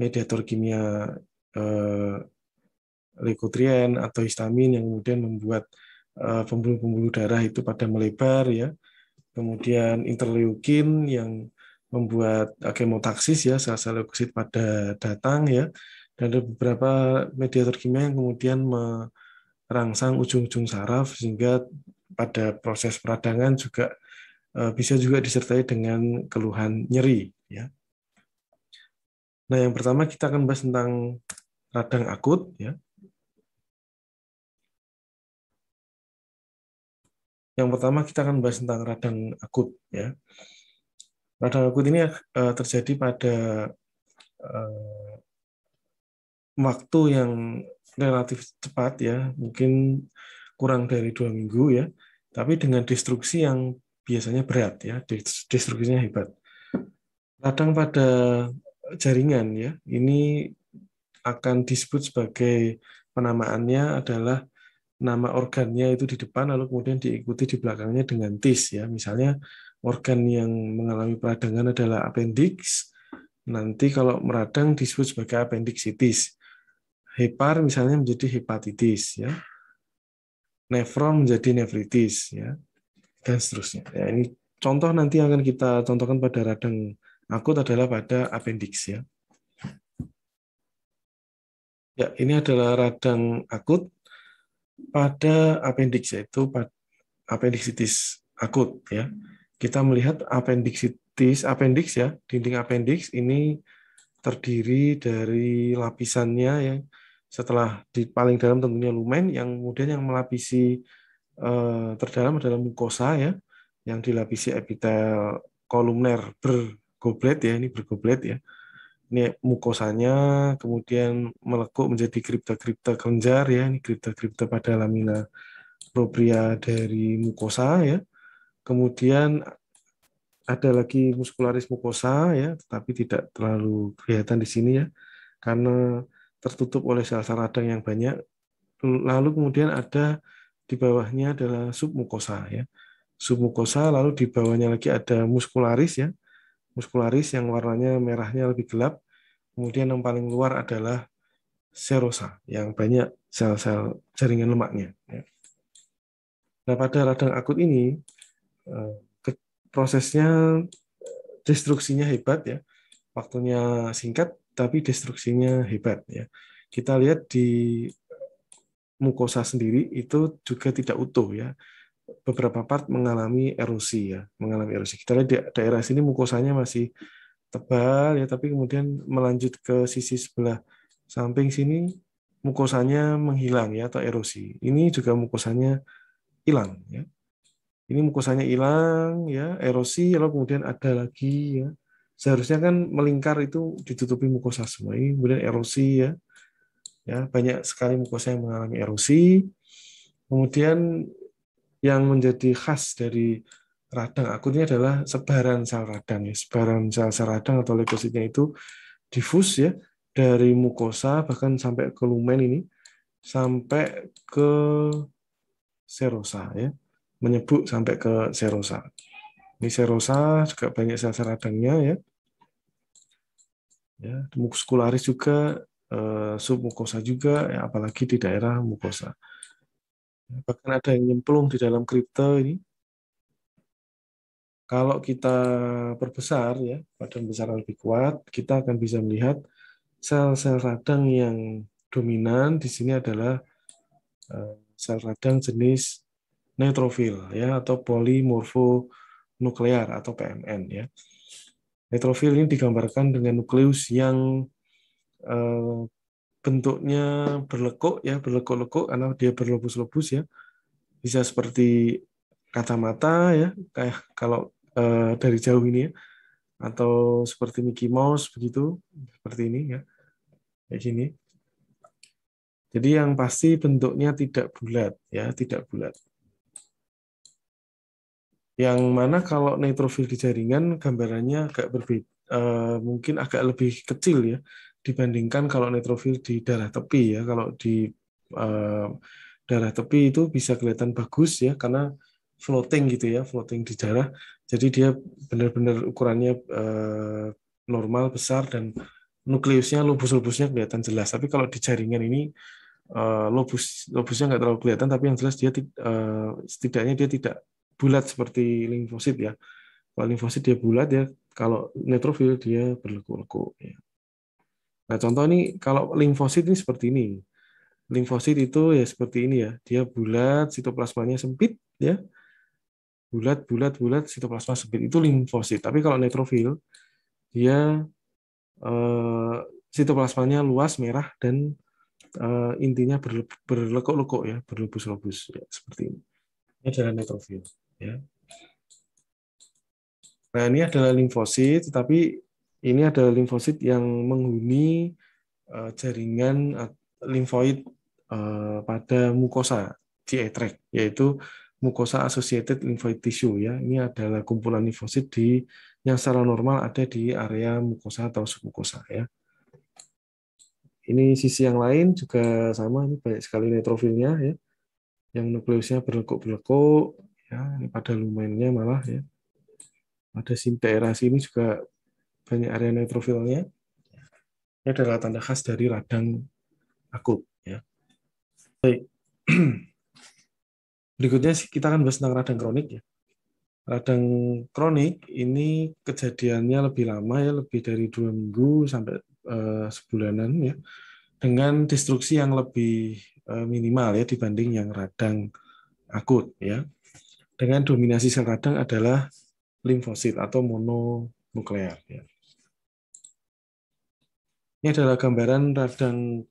mediator kimia uh, leukotrien atau histamin yang kemudian membuat pembuluh-pembuluh darah itu pada melebar ya kemudian interleukin yang membuat kemotaksis ya sel-sel leukosit pada datang ya dan ada beberapa mediator kimia yang kemudian merangsang ujung-ujung saraf sehingga pada proses peradangan juga eh, bisa juga disertai dengan keluhan nyeri ya. Nah, yang pertama kita akan bahas tentang radang akut ya. Yang pertama kita akan bahas tentang radang akut ya. Radang akut ini uh, terjadi pada uh, waktu yang relatif cepat ya, mungkin kurang dari dua minggu ya, tapi dengan destruksi yang biasanya berat ya, destruksinya hebat. Radang pada jaringan ya, ini akan disebut sebagai penamaannya adalah nama organnya itu di depan lalu kemudian diikuti di belakangnya dengan tis ya. Misalnya organ yang mengalami peradangan adalah appendix. Nanti kalau meradang disebut sebagai appendicitis. Hepar misalnya menjadi hepatitis ya. Nefron menjadi nefritis ya. Dan seterusnya. Ya ini contoh nanti akan kita contohkan pada radang akut adalah pada appendix ya. Ya ini adalah radang akut pada appendix yaitu appendicitis akut ya. Kita melihat appendicitis appendix ya, dinding appendix ini terdiri dari lapisannya yang setelah di paling dalam tentunya lumen yang kemudian yang melapisi eh, terdalam adalah mukosa ya yang dilapisi epitel kolumner bergoblet ya ini bergoblet ya ini mukosanya kemudian melekuk menjadi kripta-kripta kelenjar ya. Ini kripta-kripta pada lamina propria dari mukosa ya. Kemudian ada lagi muskularis mukosa ya tetapi tidak terlalu kelihatan di sini ya karena tertutup oleh sel-sel radang yang banyak. Lalu kemudian ada di bawahnya adalah submukosa ya. Submukosa lalu di bawahnya lagi ada muskularis ya muskularis yang warnanya merahnya lebih gelap. Kemudian yang paling luar adalah serosa yang banyak sel-sel jaringan lemaknya. Ya. Nah pada radang akut ini eh, prosesnya destruksinya hebat ya, waktunya singkat tapi destruksinya hebat ya. Kita lihat di mukosa sendiri itu juga tidak utuh ya beberapa part mengalami erosi ya, mengalami erosi. Kita lihat di daerah sini mukosanya masih tebal ya, tapi kemudian melanjut ke sisi sebelah samping sini mukosanya menghilang ya atau erosi. Ini juga mukosanya hilang ya. Ini mukosanya hilang ya, erosi lalu kemudian ada lagi ya. Seharusnya kan melingkar itu ditutupi mukosa semua. Ini kemudian erosi ya. Ya, banyak sekali mukosa yang mengalami erosi. Kemudian yang menjadi khas dari radang akut ini adalah sebaran sel radang ya. Sebaran sel-sel radang atau leukositnya itu difus ya dari mukosa bahkan sampai ke lumen ini sampai ke serosa ya. Menyebut sampai ke serosa. Ini serosa juga banyak sel-sel radangnya ya. Ya, muskularis juga eh, submukosa juga ya, apalagi di daerah mukosa. Bahkan ada yang nyemplung di dalam kripto ini. Kalau kita perbesar ya, pada besar lebih kuat, kita akan bisa melihat sel-sel radang yang dominan di sini adalah eh, sel radang jenis neutrofil ya atau polimorfonuklear atau PMN ya. Neutrofil ini digambarkan dengan nukleus yang eh, bentuknya berlekuk ya berlekuk-lekuk karena dia berlobus-lobus ya. Bisa seperti kacamata ya kayak kalau uh, dari jauh ini ya. Atau seperti Mickey Mouse begitu seperti ini ya kayak gini. Jadi yang pasti bentuknya tidak bulat ya tidak bulat. Yang mana kalau neutrofil di jaringan gambarannya agak berbeda uh, mungkin agak lebih kecil ya dibandingkan kalau neutrofil di darah tepi ya. Kalau di uh, darah tepi itu bisa kelihatan bagus ya karena floating gitu ya, floating di darah. Jadi dia benar-benar ukurannya uh, normal besar dan nukleusnya lobus-lobusnya kelihatan jelas. Tapi kalau di jaringan ini uh, lobus lobusnya nggak terlalu kelihatan, tapi yang jelas dia uh, setidaknya dia tidak bulat seperti limfosit ya. Kalau limfosit dia bulat ya, kalau neutrofil dia berlekuk-lekuk ya. Nah, contoh ini kalau limfosit ini seperti ini. Limfosit itu ya seperti ini ya. Dia bulat, sitoplasmanya sempit ya. Bulat, bulat, bulat, sitoplasma sempit itu limfosit. Tapi kalau neutrofil dia eh, sitoplasmanya luas, merah dan eh, intinya berlekuk-lekuk ya, berlebus-lebus ya, seperti ini. Ini adalah neutrofil ya. Nah, ini adalah limfosit, tetapi ini adalah limfosit yang menghuni uh, jaringan limfoid uh, pada mukosa GI tract, yaitu mukosa associated lymphoid tissue ya. Ini adalah kumpulan limfosit di yang secara normal ada di area mukosa atau submukosa ya. Ini sisi yang lain juga sama, ini banyak sekali neutrofilnya ya. Yang nukleusnya berlekuk-berlekuk ya, ini pada lumennya malah ya ada sim daerah sini juga banyak area neutrofilnya. Ini adalah tanda khas dari radang akut. Ya. Baik. Berikutnya kita akan bahas tentang radang kronik ya. Radang kronik ini kejadiannya lebih lama ya, lebih dari dua minggu sampai uh, sebulanan ya, dengan destruksi yang lebih uh, minimal ya dibanding yang radang akut ya. Dengan dominasi sel radang adalah limfosit atau mononuklear. Ya. Ini adalah gambaran radang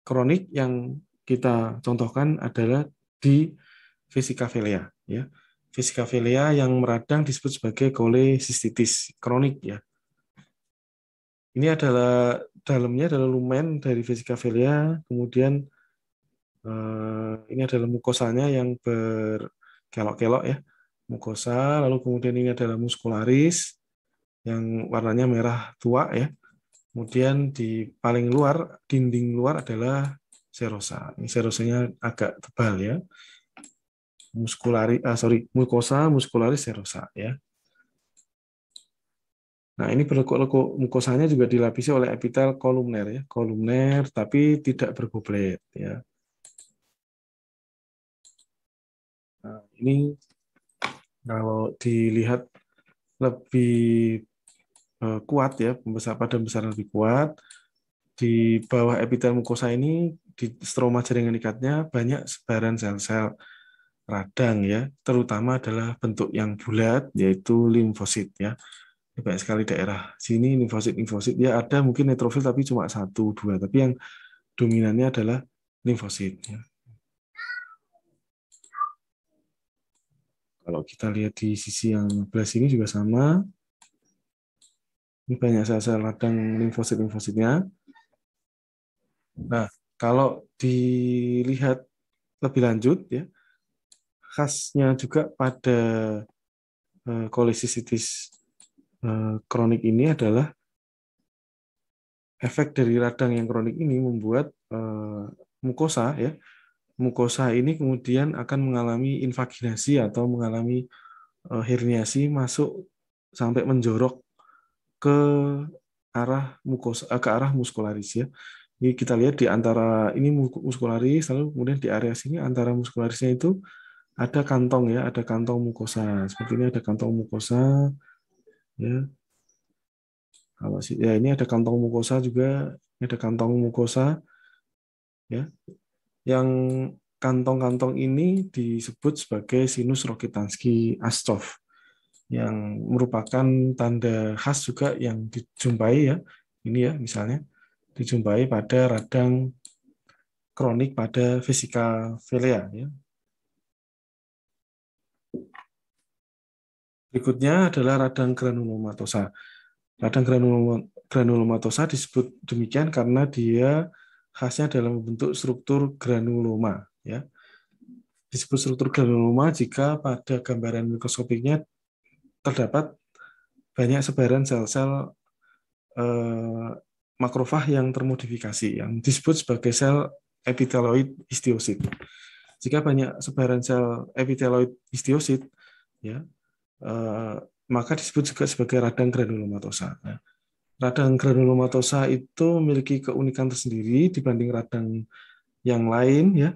kronik yang kita contohkan adalah di vesikavelia. Ya. Vesikavelia yang meradang disebut sebagai kolesistitis kronik. Ya. Ini adalah dalamnya adalah lumen dari vesikavelia, kemudian eh, ini adalah mukosanya yang berkelok-kelok ya mukosa, lalu kemudian ini adalah muskularis yang warnanya merah tua ya. Kemudian di paling luar, dinding luar adalah serosa. Ini serosanya agak tebal ya. Muskulari, ah, sorry, mukosa, muskularis, serosa ya. Nah, ini berlekuk-lekuk mukosanya juga dilapisi oleh epitel kolumner ya, kolumner tapi tidak berboblet ya. Nah, ini kalau dilihat lebih kuat ya, pembesar pada besar lebih kuat, di bawah epitel mukosa ini di stroma jaringan ikatnya banyak sebaran sel-sel radang ya, terutama adalah bentuk yang bulat yaitu limfosit ya. Ini banyak sekali daerah sini limfosit limfosit ya ada mungkin neutrofil tapi cuma satu dua tapi yang dominannya adalah limfosit ya. Kalau kita lihat di sisi yang sebelah sini juga sama. Ini banyak sel-sel radang limfosit-limfositnya. Nah, kalau dilihat lebih lanjut, ya khasnya juga pada eh, kolesisitis eh, kronik ini adalah efek dari radang yang kronik ini membuat eh, mukosa ya mukosa ini kemudian akan mengalami invaginasi atau mengalami herniasi masuk sampai menjorok ke arah mukosa eh, ke arah muskularis ya. Ini kita lihat di antara ini muskularis lalu kemudian di area sini antara muskularisnya itu ada kantong ya, ada kantong mukosa. Seperti ini ada kantong mukosa ya. Kalau ya ini ada kantong mukosa juga, ini ada kantong mukosa ya yang kantong-kantong ini disebut sebagai sinus Rokitansky Astov yang merupakan tanda khas juga yang dijumpai ya ini ya misalnya dijumpai pada radang kronik pada fisika velea ya. Berikutnya adalah radang granulomatosa. Radang granulomatosa disebut demikian karena dia khasnya dalam bentuk struktur granuloma ya. Disebut struktur granuloma jika pada gambaran mikroskopiknya terdapat banyak sebaran sel-sel eh, makrofag yang termodifikasi yang disebut sebagai sel epiteloid histiosit. Jika banyak sebaran sel epiteloid histiosit ya eh, maka disebut juga sebagai radang granulomatosa. Nah, radang granulomatosa itu memiliki keunikan tersendiri dibanding radang yang lain ya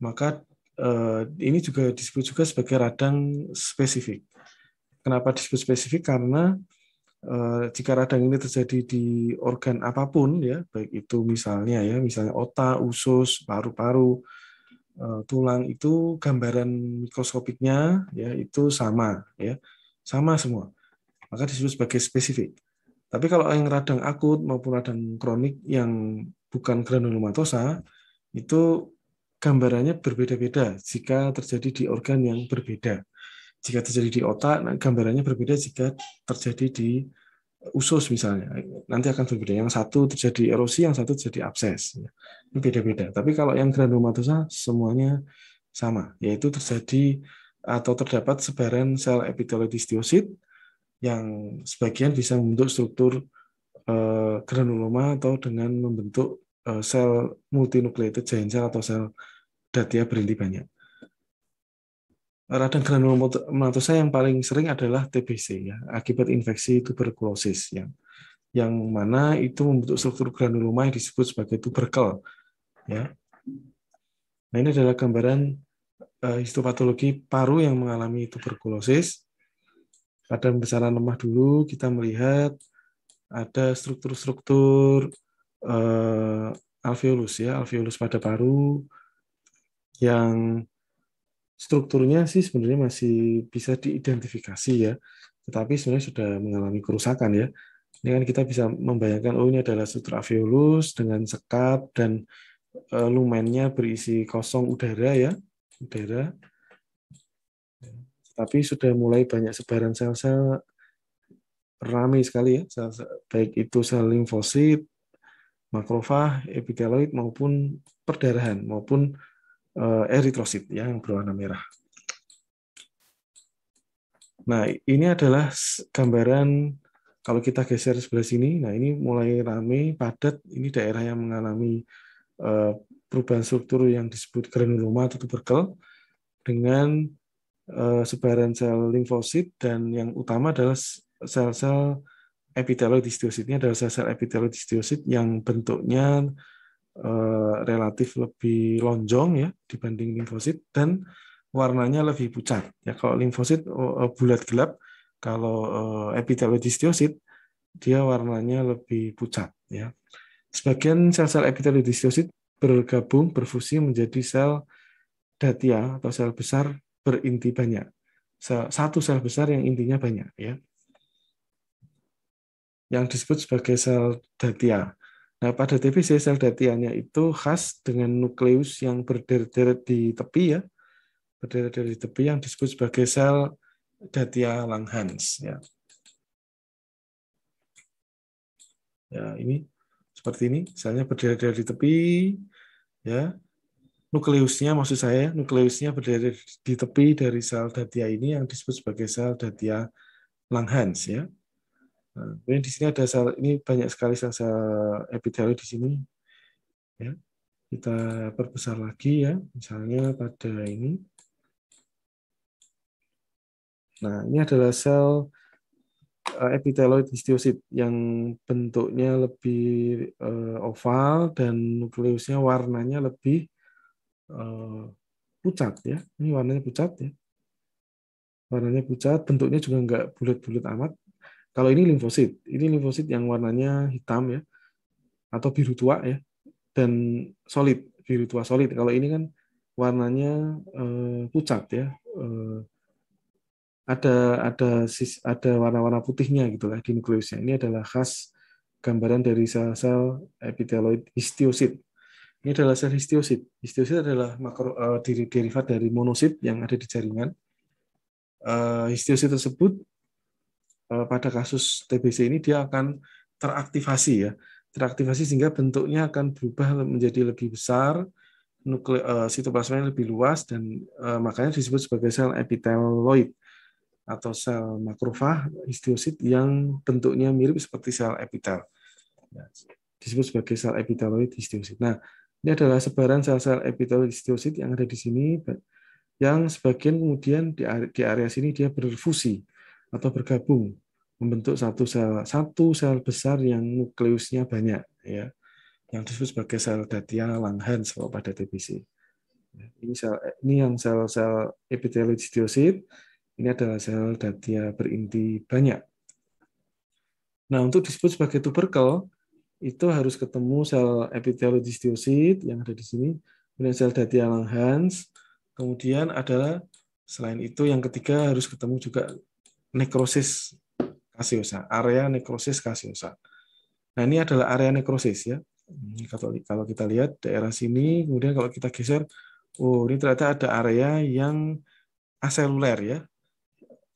maka eh, ini juga disebut juga sebagai radang spesifik. Kenapa disebut spesifik? Karena eh, jika radang ini terjadi di organ apa pun ya, baik itu misalnya ya, misalnya otak, usus, paru-paru, eh, tulang itu gambaran mikroskopiknya ya itu sama ya, sama semua. Maka disebut sebagai spesifik. Tapi kalau yang radang akut maupun radang kronik yang bukan granulomatosa itu gambarannya berbeda-beda jika terjadi di organ yang berbeda. Jika terjadi di otak, nah, gambarannya berbeda jika terjadi di usus misalnya. Nanti akan berbeda. Yang satu terjadi erosi, yang satu terjadi abses. Ini beda-beda. Tapi kalau yang granulomatosa semuanya sama, yaitu terjadi atau terdapat sebaran sel epitelioid yang sebagian bisa membentuk struktur uh, granuloma atau dengan membentuk uh, sel multinucleated giant cell atau sel datia berinti banyak. Radang granulomatosa yang paling sering adalah TBC ya, akibat infeksi tuberkulosis yang yang mana itu membentuk struktur granuloma yang disebut sebagai tuberkel ya. Nah, ini adalah gambaran uh, histopatologi paru yang mengalami tuberkulosis. Pada pembesaran lemah dulu kita melihat ada struktur-struktur uh, alveolus ya, alveolus pada paru yang strukturnya sih sebenarnya masih bisa diidentifikasi ya, tetapi sebenarnya sudah mengalami kerusakan ya. Ini kan kita bisa membayangkan oh ini adalah struktur alveolus dengan sekat dan uh, lumennya berisi kosong udara ya, udara tapi sudah mulai banyak sebaran sel-sel ramai sekali ya, sel -sel, baik itu sel limfosit, makrofag, epiteloid maupun perdarahan maupun eritrosit ya, yang berwarna merah. Nah, ini adalah gambaran kalau kita geser sebelah sini. Nah, ini mulai ramai, padat. Ini daerah yang mengalami uh, perubahan struktur yang disebut granuloma atau tuberkel dengan Eh, sebaran sel limfosit dan yang utama adalah sel-sel epiteloid histiosit. Ini adalah sel-sel epiteloid histiosit yang bentuknya eh, relatif lebih lonjong ya dibanding limfosit dan warnanya lebih pucat. Ya kalau limfosit oh, eh, bulat gelap, kalau epiteloid histiosit dia warnanya lebih pucat ya. Sebagian sel-sel epiteloid histiosit bergabung berfusi menjadi sel datia atau sel besar berinti banyak. Satu sel besar yang intinya banyak. ya Yang disebut sebagai sel datia. Nah, pada TBC sel datianya itu khas dengan nukleus yang berderet-deret di tepi ya. Berderet-deret di tepi yang disebut sebagai sel datia Langhans ya. Ya, ini seperti ini, selnya berderet-deret di tepi ya nukleusnya maksud saya nukleusnya berdiri di tepi dari sel datia ini yang disebut sebagai sel datia Langhans ya. Nah, kemudian di sini ada sel ini banyak sekali sel-sel epitelioid di sini. Ya. Kita perbesar lagi ya, misalnya pada ini. Nah, ini adalah sel eh, epiteloid histiosit yang bentuknya lebih eh, oval dan nukleusnya warnanya lebih Eh, pucat ya. Ini warnanya pucat ya. Warnanya pucat, bentuknya juga enggak bulat-bulat amat. Kalau ini limfosit, ini limfosit yang warnanya hitam ya, atau biru tua ya, dan solid, biru tua solid. Kalau ini kan warnanya uh, pucat ya, uh, ada ada ada warna-warna putihnya gitu lah di nukleusnya. Ini adalah khas gambaran dari sel-sel epiteloid histiosit ini adalah sel histiosit. Histiosit adalah makro uh, derivat dari monosit yang ada di jaringan. Uh, histiosit tersebut pada kasus TBC ini dia akan teraktivasi ya, teraktivasi sehingga bentuknya akan berubah menjadi lebih besar, nukle uh, sitoplasmanya lebih luas dan uh, makanya disebut sebagai sel epiteloid atau sel makrofag histiosit yang bentuknya mirip seperti sel epitel. Ya, disebut sebagai sel epiteloid histiosit. Nah, ini adalah sebaran sel-sel epiteloid histiosit yang ada di sini, yang sebagian kemudian di area, sini dia berfusi atau bergabung membentuk satu sel satu sel besar yang nukleusnya banyak ya yang disebut sebagai sel datia Langhans pada TBC. Ini sel ini yang sel-sel epiteliohistiosit. Ini adalah sel datia berinti banyak. Nah, untuk disebut sebagai tuberkel, itu harus ketemu sel epiteliohistiosit yang ada di sini, kemudian sel datia Langhans, kemudian adalah selain itu yang ketiga harus ketemu juga nekrosis kasiosa, area nekrosis kasiosa. Nah, ini adalah area nekrosis ya. Kalau kita lihat daerah sini, kemudian kalau kita geser, oh ini ternyata ada area yang aseluler ya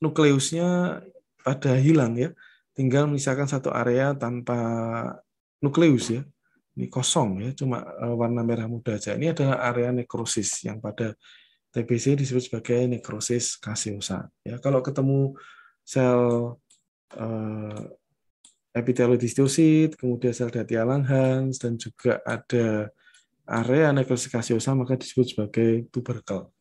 nukleusnya pada hilang ya. Tinggal misalkan satu area tanpa nukleus ya. Ini kosong ya, cuma eh, warna merah muda aja. Ini adalah area nekrosis yang pada TBC disebut sebagai nekrosis kasiosa. Ya, kalau ketemu sel eh, epiteliohistiosit, kemudian sel Datia Langhans, dan juga ada area nekrosis kasiosa, maka disebut sebagai tuberkel.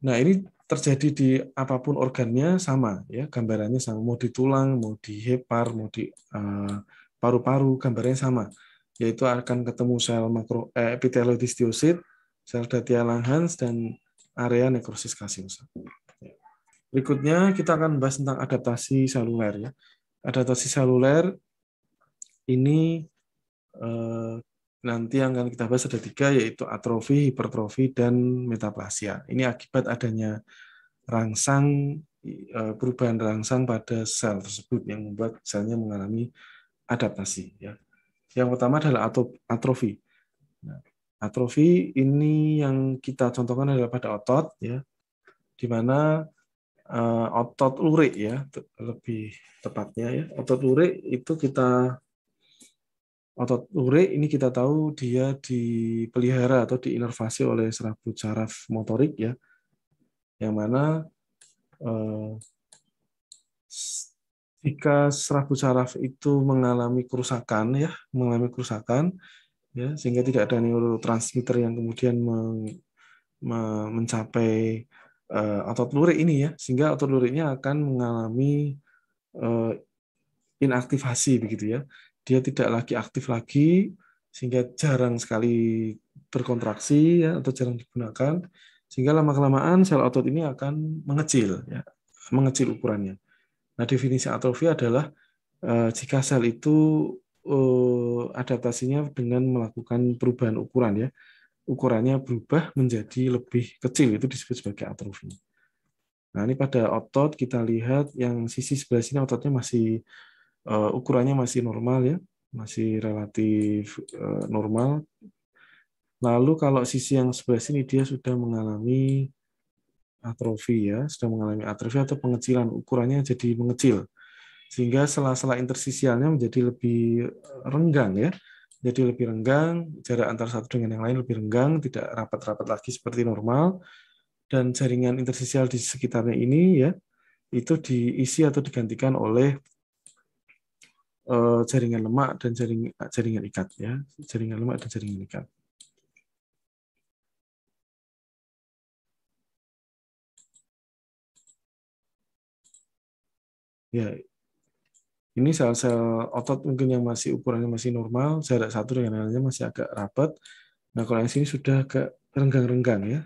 Nah, ini terjadi di apa pun organnya sama ya, gambarannya sama. Mau di tulang, mau di hepar, mau di eh, paru-paru, uh, gambarnya sama. Yaitu akan ketemu sel makro eh, epiteliohistiosit, sel Datia Langhans dan area nekrosis kasiosa. Berikutnya kita akan bahas tentang adaptasi seluler ya. Adaptasi seluler ini eh, nanti yang akan kita bahas ada tiga, yaitu atrofi, hipertrofi, dan metaplasia. Ini akibat adanya rangsang eh, perubahan rangsang pada sel tersebut yang membuat selnya mengalami adaptasi. Ya. Yang pertama adalah atrofi. Nah, atrofi ini yang kita contohkan adalah pada otot, ya, di mana uh, otot lurik ya, lebih tepatnya ya, otot lurik itu kita Otot lurik ini kita tahu dia dipelihara atau diinervasi oleh serabut saraf motorik ya, yang mana eh, jika serabut saraf itu mengalami kerusakan ya, mengalami kerusakan ya, sehingga tidak ada neurotransmitter yang kemudian mencapai eh, otot lurik ini ya, sehingga otot luriknya akan mengalami eh, inaktivasi begitu ya dia tidak lagi aktif lagi sehingga jarang sekali berkontraksi ya atau jarang digunakan sehingga lama kelamaan sel otot ini akan mengecil ya mengecil ukurannya. Nah definisi atrofi adalah eh, jika sel itu eh, adaptasinya dengan melakukan perubahan ukuran ya ukurannya berubah menjadi lebih kecil itu disebut sebagai atrofi. Nah ini pada otot kita lihat yang sisi sebelah sini ototnya masih uh, ukurannya masih normal ya, masih relatif uh, normal. Lalu kalau sisi yang sebelah sini dia sudah mengalami atrofi ya, sudah mengalami atrofi atau pengecilan, ukurannya jadi mengecil. Sehingga sela-sela intersisialnya menjadi lebih renggang ya. Jadi lebih renggang, jarak antara satu dengan yang lain lebih renggang, tidak rapat-rapat lagi seperti normal. Dan jaringan intersisial di sekitarnya ini ya, itu diisi atau digantikan oleh Eh, jaringan lemak dan jaring, jaringan ikat ya jaringan lemak dan jaringan ikat ya ini sel-sel otot mungkin yang masih ukurannya masih normal jarak satu dengan lainnya masih agak rapat nah kalau yang sini sudah agak renggang-renggang ya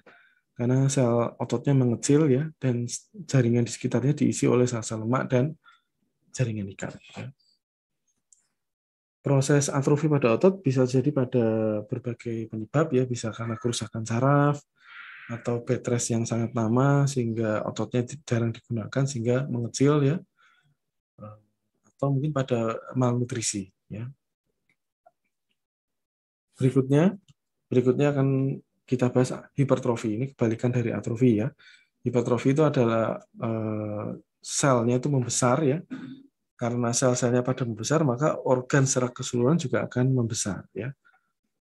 karena sel ototnya mengecil ya dan jaringan di sekitarnya diisi oleh sel-sel lemak dan jaringan ikat ya. Proses atrofi pada otot bisa jadi pada berbagai penyebab ya bisa karena kerusakan saraf atau bed yang sangat lama sehingga ototnya jarang digunakan sehingga mengecil ya atau mungkin pada malnutrisi ya berikutnya berikutnya akan kita bahas hipertrofi ini kebalikan dari atrofi ya hipertrofi itu adalah eh, selnya itu membesar ya karena sel-selnya pada membesar, maka organ secara keseluruhan juga akan membesar. Ya.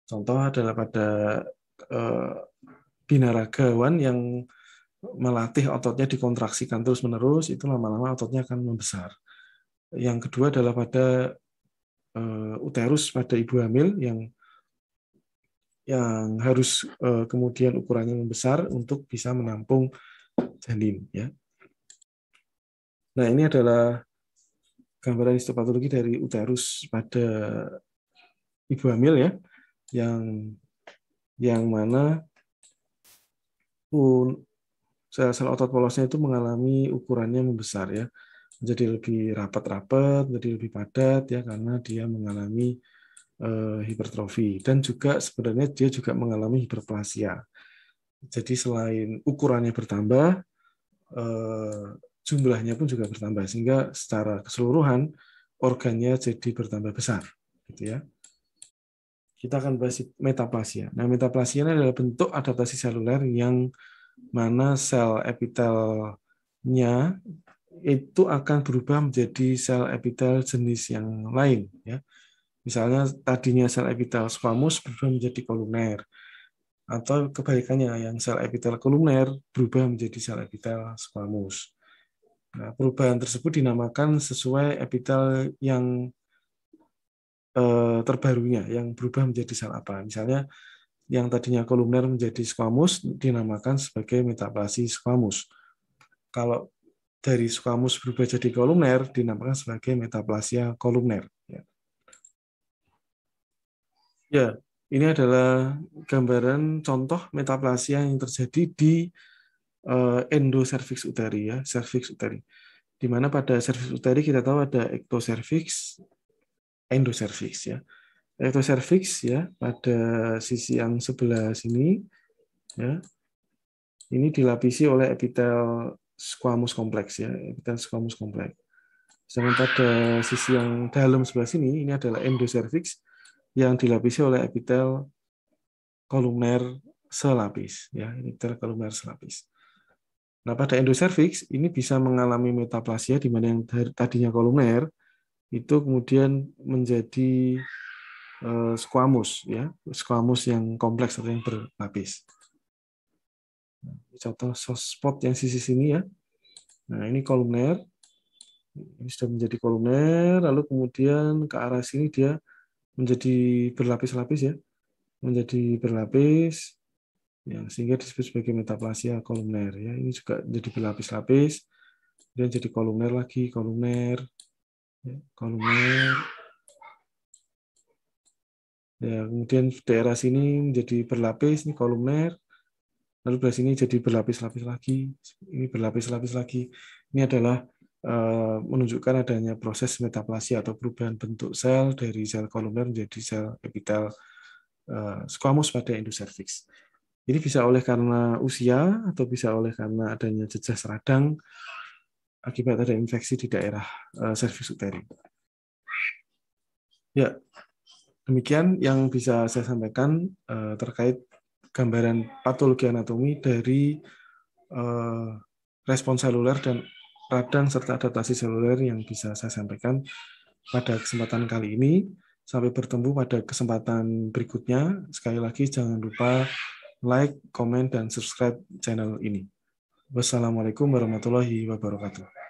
Contoh adalah pada eh, binaragawan yang melatih ototnya dikontraksikan terus-menerus, itu lama-lama ototnya akan membesar. Yang kedua adalah pada eh, uterus pada ibu hamil yang yang harus eh, kemudian ukurannya membesar untuk bisa menampung janin. Ya. Nah ini adalah gambaran histopatologi dari uterus pada ibu hamil ya, yang yang mana sel-sel otot polosnya itu mengalami ukurannya membesar ya menjadi lebih rapat-rapat, menjadi lebih padat ya karena dia mengalami uh, hipertrofi dan juga sebenarnya dia juga mengalami hiperplasia. Jadi selain ukurannya bertambah, uh, jumlahnya pun juga bertambah sehingga secara keseluruhan organnya jadi bertambah besar, gitu ya. Kita akan bahas metaplasia. Nah, metaplasia ini adalah bentuk adaptasi seluler yang mana sel epitelnya itu akan berubah menjadi sel epitel jenis yang lain ya. Misalnya tadinya sel epitel squamous berubah menjadi koluner atau kebalikannya yang sel epitel koluner berubah menjadi sel epitel squamous. Nah, perubahan tersebut dinamakan sesuai epitel yang eh, terbarunya yang berubah menjadi sel apa. Misalnya yang tadinya kolumner menjadi squamous dinamakan sebagai metaplasi squamous. Kalau dari squamous berubah jadi kolumner dinamakan sebagai metaplasia kolumner. Ya. ya, ini adalah gambaran contoh metaplasia yang terjadi di uh, endocervix uteri ya, cervix uteri. Di mana pada cervix uteri kita tahu ada ectocervix, endocervix ya cervix ya pada sisi yang sebelah sini ya ini dilapisi oleh epitel squamous kompleks ya epitel squamous kompleks sedangkan pada sisi yang dalam sebelah sini ini adalah endocervix yang dilapisi oleh epitel kolumner selapis ya epitel kolumner selapis nah pada endocervix ini bisa mengalami metaplasia di mana yang tadinya kolumner itu kemudian menjadi uh, squamous ya, squamous yang kompleks atau yang berlapis. Contoh spot yang sisi sini ya. Nah, ini kolumner. Ini sudah menjadi kolumner, lalu kemudian ke arah sini dia menjadi berlapis-lapis ya. Menjadi berlapis ya sehingga disebut sebagai metaplasia kolumner ya. Ini juga jadi berlapis-lapis. Kemudian jadi kolumner lagi, kolumner ya, kolumner Ya, kemudian daerah sini menjadi berlapis, ini kolumner. Lalu dari sini jadi berlapis-lapis lagi. Ini berlapis-lapis lagi. Ini adalah uh, menunjukkan adanya proses metaplasia atau perubahan bentuk sel dari sel kolumner menjadi sel epitel uh, squamous pada endocervix. Ini bisa oleh karena usia atau bisa oleh karena adanya jejas radang akibat ada infeksi di daerah uh, cervix uteri. Ya, Demikian yang bisa saya sampaikan terkait gambaran patologi anatomi dari uh, respon seluler dan radang serta adaptasi seluler yang bisa saya sampaikan pada kesempatan kali ini. Sampai bertemu pada kesempatan berikutnya. Sekali lagi jangan lupa like, komen, dan subscribe channel ini. Wassalamualaikum warahmatullahi wabarakatuh.